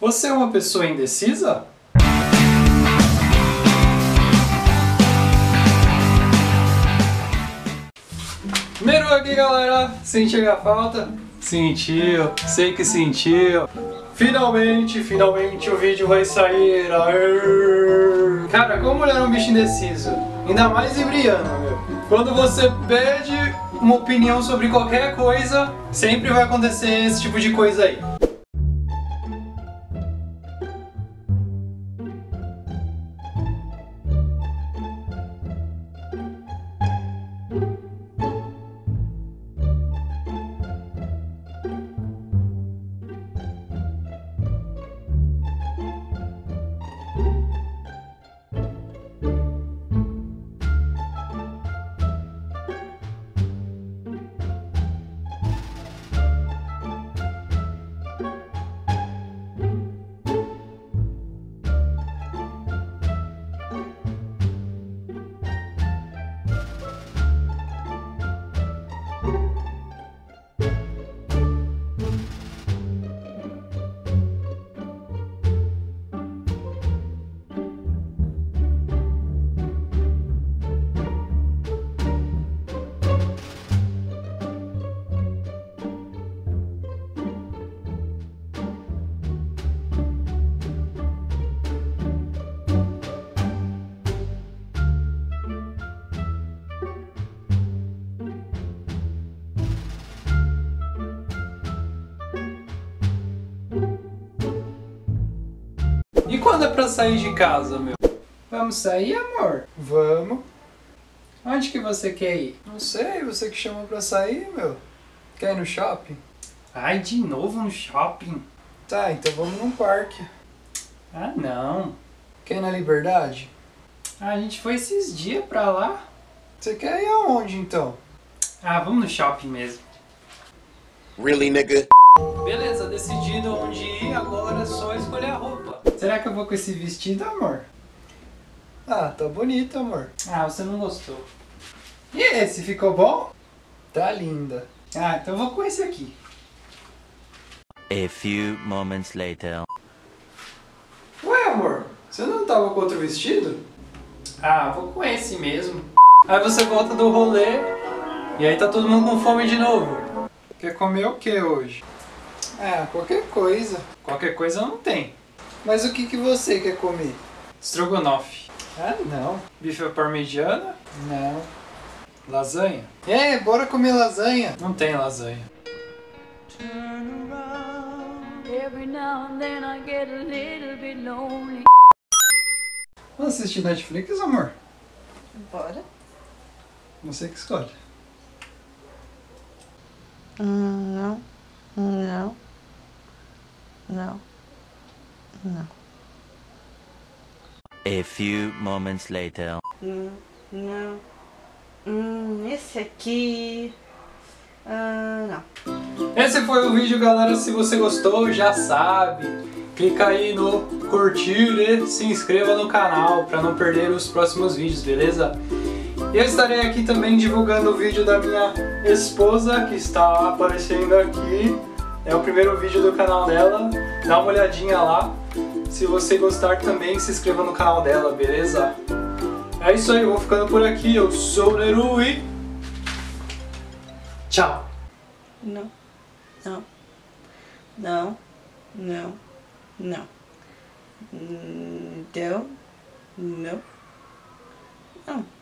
Você é uma pessoa indecisa? Meru aqui, galera! Sentiu a falta? Sentiu, sei que sentiu. Finalmente, finalmente o vídeo vai sair. Aê! Cara, como mulher é um bicho indeciso? Ainda mais em Briana, meu. Quando você pede uma opinião sobre qualquer coisa, sempre vai acontecer esse tipo de coisa aí. É pra sair de casa, meu? Vamos sair, amor? Vamos. Onde que você quer ir? Não sei, você que chamou pra sair, meu. Quer ir no shopping? Ai, de novo no shopping? Tá, então vamos num parque. Ah, não. Quer ir na Liberdade? Ah, a gente foi esses dias pra lá. Você quer ir aonde, então? Ah, vamos no shopping mesmo. Really, nigga? Beleza, decidido onde ir, agora é só escolher a roupa. Será que eu vou com esse vestido, amor? Ah, tá bonito, amor. Ah, você não gostou. E esse, ficou bom? Tá linda. Ah, então eu vou com esse aqui. A few moments later. Ué, amor, você não tava com outro vestido? Ah, vou com esse mesmo. Aí você volta do rolê e aí tá todo mundo com fome de novo. Quer comer o que hoje? Ah, qualquer coisa. Qualquer coisa não tem. Mas o que, que você quer comer? Strogonoff. Ah, não. Bife à parmegiana? Não. Lasanha? É, bora comer lasanha. Não tem lasanha. Every now and then I get a little bit lonely. Vamos assistir Netflix, amor? Bora. Você que escolhe. Hum, não. Não. Não. Não. A few moments later. Hum, não. Hum, esse aqui. Ah, não. Esse foi o vídeo, galera. Se você gostou, já sabe. Clica aí no curtir e se inscreva no canal para não perder os próximos vídeos, beleza? Eu estarei aqui também divulgando o vídeo da minha esposa que está aparecendo aqui. É o primeiro vídeo do canal dela. Dá uma olhadinha lá. Se você gostar também, se inscreva no canal dela, beleza? É isso aí, vou ficando por aqui. Eu sou o Neru e... Tchau! Não. Não. Não. Não. Não. Não. Não. Não.